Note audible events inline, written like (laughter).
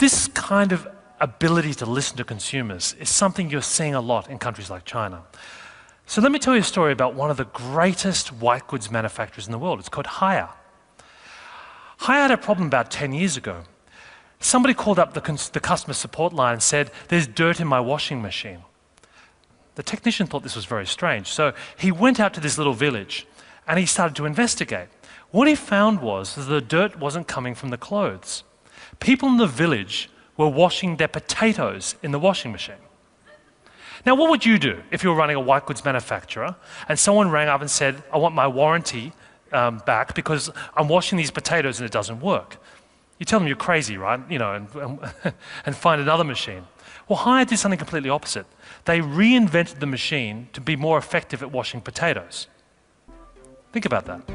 This kind of ability to listen to consumers is something you're seeing a lot in countries like China. So let me tell you a story about one of the greatest white goods manufacturers in the world. It's called Haier. Haier had a problem about 10 years ago. Somebody called up the, the customer support line and said, There's dirt in my washing machine. The technician thought this was very strange. So he went out to this little village and he started to investigate. What he found was that the dirt wasn't coming from the clothes. People in the village were washing their potatoes in the washing machine. Now, what would you do if you were running a white goods manufacturer and someone rang up and said, I want my warranty um, back because I'm washing these potatoes and it doesn't work? You tell them you're crazy, right? You know, and, and (laughs) find another machine. Well, Haier did something completely opposite. They reinvented the machine to be more effective at washing potatoes. Think about that.